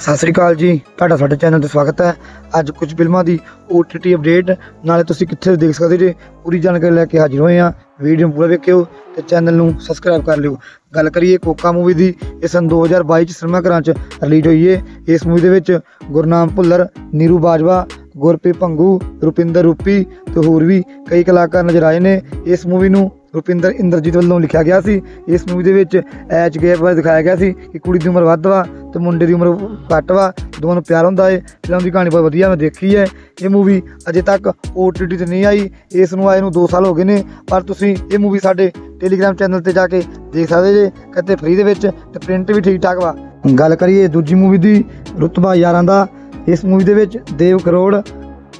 ਸਤਿ ਸ੍ਰੀ ਅਕਾਲ ਜੀ, ਤੁਹਾਡਾ ਸਾਡੇ ਚੈਨਲ ਤੇ ਸਵਾਗਤ ਹੈ। ਅੱਜ ਕੁਝ ਫਿਲਮਾਂ ਦੀ OTT ਅਪਡੇਟ ਨਾਲੇ ਤੁਸੀਂ ਕਿੱਥੇ ਦੇਖ ਸਕਦੇ ਜੇ, ਪੂਰੀ ਜਾਣਕਾਰੀ ਲੈ ਕੇ ਹਾਜ਼ਰ ਹੋਏ ਹਾਂ। ਵੀਡੀਓ ਨੂੰ ਪੂਰਾ ਵੇਖਿਓ ਤੇ ਚੈਨਲ ਨੂੰ ਸਬਸਕ੍ਰਾਈਬ ਕਰ ਲਿਓ। ਗੱਲ ਕਰੀਏ ਕੋਕਾ ਮੂਵੀ ਦੀ ਇਹ ਸਨ 2022 ਚ ਸਿਨੇਮਾ ਘਰਾਂ ਚ ਰਿਲੀਜ਼ ਹੋਈ ਹੈ ਇਸ ਮੂਵੀ ਦੇ ਵਿੱਚ ਗੁਰਨਾਮ ਭੁੱਲਰ, ਨੀਰੂ ਬਾਜਵਾ, ਗੁਰਪ੍ਰੀਤ ਭੰਗੂ, ਰੁਪਿੰਦਰ ਰੂਪੀ ਤੇ ਹੋਰ ਵੀ ਕਈ ਕਲਾਕਾਰ ਨਜ਼ਰ ਆਏ ਨੇ। ਇਸ ਮੂਵੀ ਨੂੰ ਰੁਪਿੰਦਰ ਇੰਦਰਜੀਤ ਵੱਲੋਂ ਲਿਖਿਆ ਗਿਆ ਸੀ। ਇਸ ਮੂਵੀ ਦੇ ਵਿੱਚ ਐਚ ਗੈਪ ਬਾਰੇ ਦਿਖਾਇਆ ਗਿਆ ਸੀ ਕਿ ਕੁੜੀ ਦੀ ਉਮਰ ਵੱਧ ਵਾ ਤੇ ਮੁੰਡੇ ਦੀ ਉਮਰ ਘੱਟ ਵਾ, ਦੋਵਾਂ ਨੂੰ ਪਿਆਰ ਹੁੰਦਾ ਏ, ਫਿਲਮ ਦੀ ਕਹਾਣੀ ਬਹੁਤ ਵਧੀਆ ਮੈਂ ਦੇਖੀ ਹੈ ਇਹ ਮੂਵੀ ਅਜੇ ਤੱਕ OTT ਤੇ ਨਹੀਂ ਆਈ, ਇਸ ਨੂੰ ਆਏ ਨੂੰ 2 ਸਾਲ ਹੋ ਗਏ ਨੇ, ਪਰ ਤੁਸੀਂ ਇਹ ਮੂਵੀ ਸਾਡੇ ਟੈਲੀਗ੍ਰਾਮ ਚੈਨਲ ਤੇ ਜਾ ਕੇ ਦੇਖ ਸਕਦੇ ਜੇ, ਕਿਤੇ ਫ੍ਰੀ ਦੇ ਵਿੱਚ ਤੇ ਪ੍ਰਿੰਟ ਵੀ ਠੀਕ ਠਾਕ ਵਾ। ਗੱਲ ਕਰੀਏ ਦੂਜੀ ਮੂਵੀ ਦੀ, ਰੁਤਬਾ ਯਾਰਾਂ ਦਾ, ਇਸ ਮੂਵੀ ਦੇ ਵਿੱਚ ਦੇਵ ਕਰੋੜ,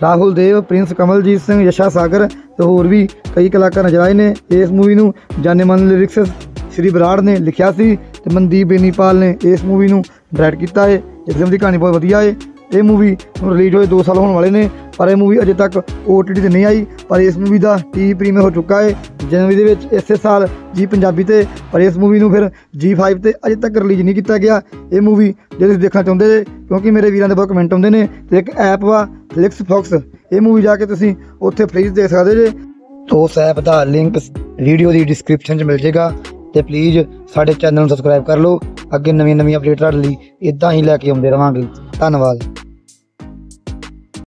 ਰਾਹੁਲ ਦੇਵ, ਪ੍ਰਿੰਸ ਕਮਲਜੀਤ ਸਿੰਘ, ਯਸ਼ਾ ਸਾਗਰ ਤੇ ਹੋਰ ਵੀ ਕਈ ਕਲਾਕਾਰ ਨਜ਼ਰ ਆਏ ਨੇ। ਇਸ ਮੂਵੀ ਨੂੰ ਜਾਣੇ ਮਾਨੇ ਲਿਰਿਕਸ ਸ਼੍ਰੀ ਬਰਾੜ ਨੇ ਲਿਖਿਆ ਸੀ ਤੇ ਮਨਦੀਪ ਬੇਨੀਪਾਲ ਨੇ ਇਸ ਮੂਵੀ ਨੂੰ ਡਾਇਰੈਕਟ ਕੀਤਾ ਹੈ ਇਸ ਫਿਲਮ ਦੀ ਕਹਾਣੀ ਬਹੁਤ ਵਧੀਆ ਹੈ ਇਹ ਮੂਵੀ ਨੂੰ ਰਿਲੀਜ਼ ਹੋਏ 2 ਸਾਲ ਹੋਣ ਵਾਲੇ ਨੇ, ਪਰ ਇਹ ਮੂਵੀ ਅਜੇ ਤੱਕ OTT ਤੇ ਨਹੀਂ ਆਈ, ਪਰ ਇਸ ਮੂਵੀ ਦਾ ਟੀਵੀ ਪ੍ਰੀਮੀਅਰ ਹੋ ਚੁੱਕਾ ਹੈ ਜਨਵਰੀ ਦੇ ਵਿੱਚ ਇਸੇ ਸਾਲ ਜੀ ਪੰਜਾਬੀ ਤੇ, ਪਰ ਇਸ ਮੂਵੀ ਨੂੰ ਫਿਰ G5 ਤੇ ਅਜੇ ਤੱਕ ਰਿਲੀਜ਼ ਨਹੀਂ ਕੀਤਾ ਗਿਆ। ਇਹ ਮੂਵੀ ਜੇ ਤੁਸੀਂ ਦੇਖਣਾ ਚਾਹੁੰਦੇ ਜੇ, ਕਿਉਂਕਿ ਮੇਰੇ ਵੀਰਾਂ ਦੇ ਬਹੁਤ ਕਮੈਂਟ ਆਉਂਦੇ ਨੇ, ਤੇ ਇੱਕ ਐਪ ਵਾ ਫਲਿਕਸ ਫੌਕਸ ਇਹ ਮੂਵੀ ਜਾ ਕੇ ਤੁਸੀਂ ਉੱਥੇ ਫ੍ਰੀ ਦੇਖ ਸਕਦੇ ਜੇ। ਤੋ ਉਸ ਐਪ ਦਾ ਲਿੰਕ ਵੀਡੀਓ ਦੀ ਡਿਸਕ੍ਰਿਪਸ਼ਨ 'ਚ ਮਿਲ ਜਾਏਗਾ। ਤੇ ਪਲੀਜ਼ ਸਾਡੇ ਚੈਨਲ ਨੂੰ ਸਬਸਕ੍ਰਾਈਬ ਕਰ ਲਓ। ਅੱਗੇ ਨਵੀਆਂ ਨਵੀਆਂ ਅਪਡੇਟ ਤੁਹਾਡੇ ਲਈ ਇਦਾਂ ਹੀ ਲੈ ਕੇ ਆਉਂਦੇ ਰਵਾਂਗੇ। ਧੰਨਵਾਦ।